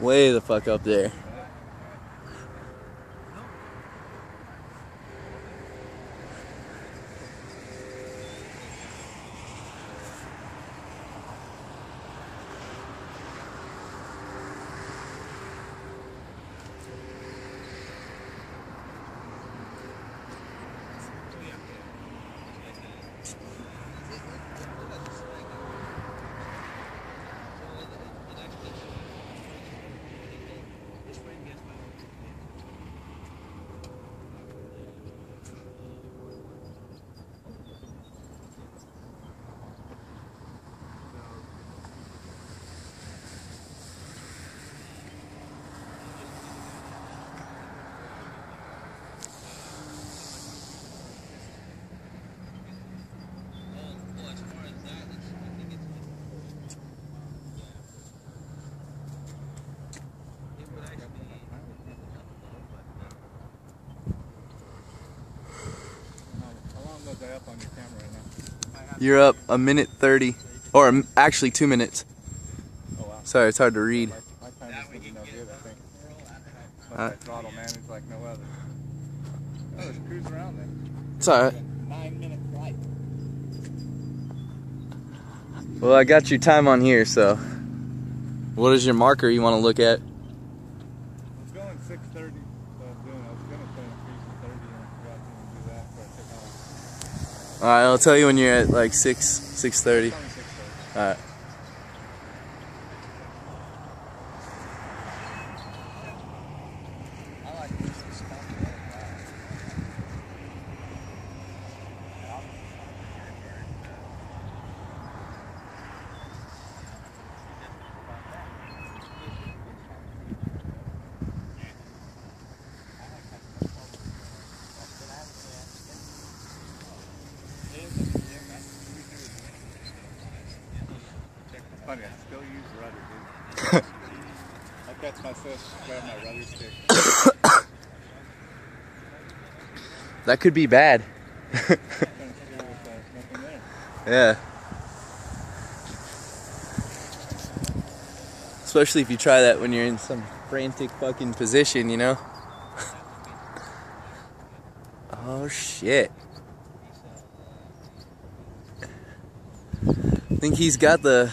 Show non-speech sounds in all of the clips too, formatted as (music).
Way the fuck up there. I up on your camera right now? You're up a minute 30. Or actually two minutes. Oh wow. Sorry, it's hard to read. My, my time is gonna be no good, I think. Uh, throttle manage like no other. Oh, let's cruise around then. It's alright. Nine minute flight. Well, I got your time on here, so. What is your marker you want to look at? I was going 6.30, so I was doing, I was gonna put in 3 30 and I forgot to do that, so I took off. Alright, I'll tell you when you're at like 6, 6.30. 6.30. Alright. I like this stuff. It's funny, I still use rudder, dude. (laughs) I catch my fish, grab my rudder stick. That could be bad. Nothing to do with, nothing there. Yeah. Especially if you try that when you're in some frantic fucking position, you know? (laughs) oh shit. I think he's got the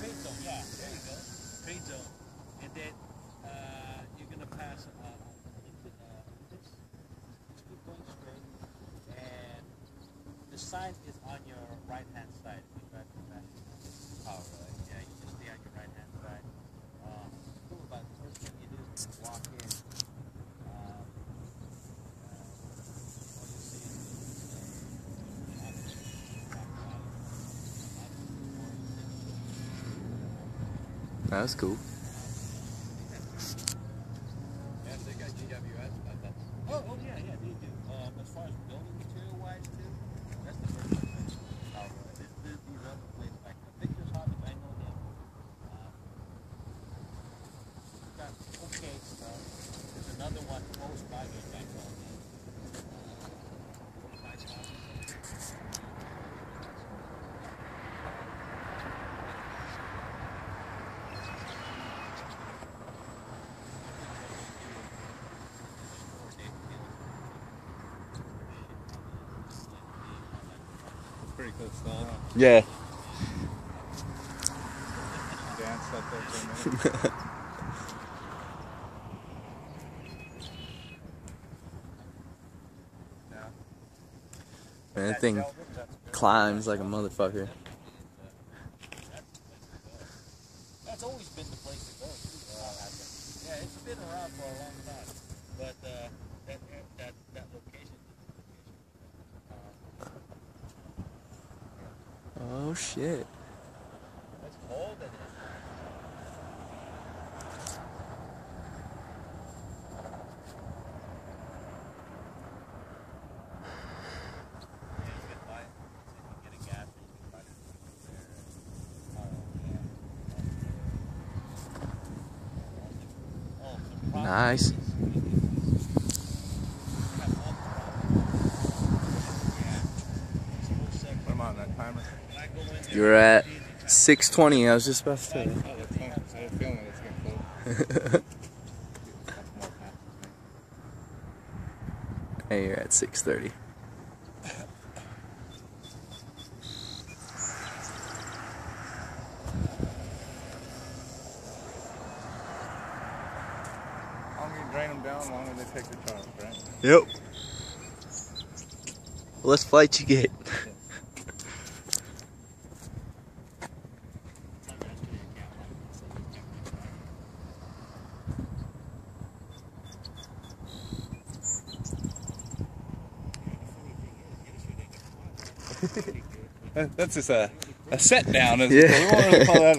Trade zone, yeah, there you go. Trade zone. And then uh, you're gonna pass uh, into the this. Just keep going straight. And the sign is on your right hand side. If you drive the back. Oh, really? Yeah, you just stay on your right hand side. Um, cool about the first thing you do is you walk in. Um, uh, all you see is, uh, That's cool. Yeah, they got GWS, but that's Oh, oh yeah, yeah, they do. Um, as far as building material wise too, that's the first thing. Oh, this, this, these other places like Victor's Hobbies, I know them. Um, we've got okay stuff. There's another one close by me that I call them. Uh, nice hobbies. pretty cool stuff. Yeah. Dance up there for a minute. Yeah. (laughs) Man, that thing climbs like a motherfucker. That's always been the place to go. too. Uh, yeah, it's been around for a long time. But uh, Oh shit. It's cold in it. Yeah, you can buy it. You can get a gas and you can buy it there. Oh, yeah. Oh, so probably Nice. it's- have all the- Yeah. It's full second. Put 'em on that timer. You're at it's easy time. 620. I was just about to say. Oh, that's fine. I had a feeling it was getting close. Couple more passes, Hey, you're at 630. man. How long you drain them down, long as they take the charge, right? Yep. Less flights you get. (laughs) That's just a, a set down. Yeah.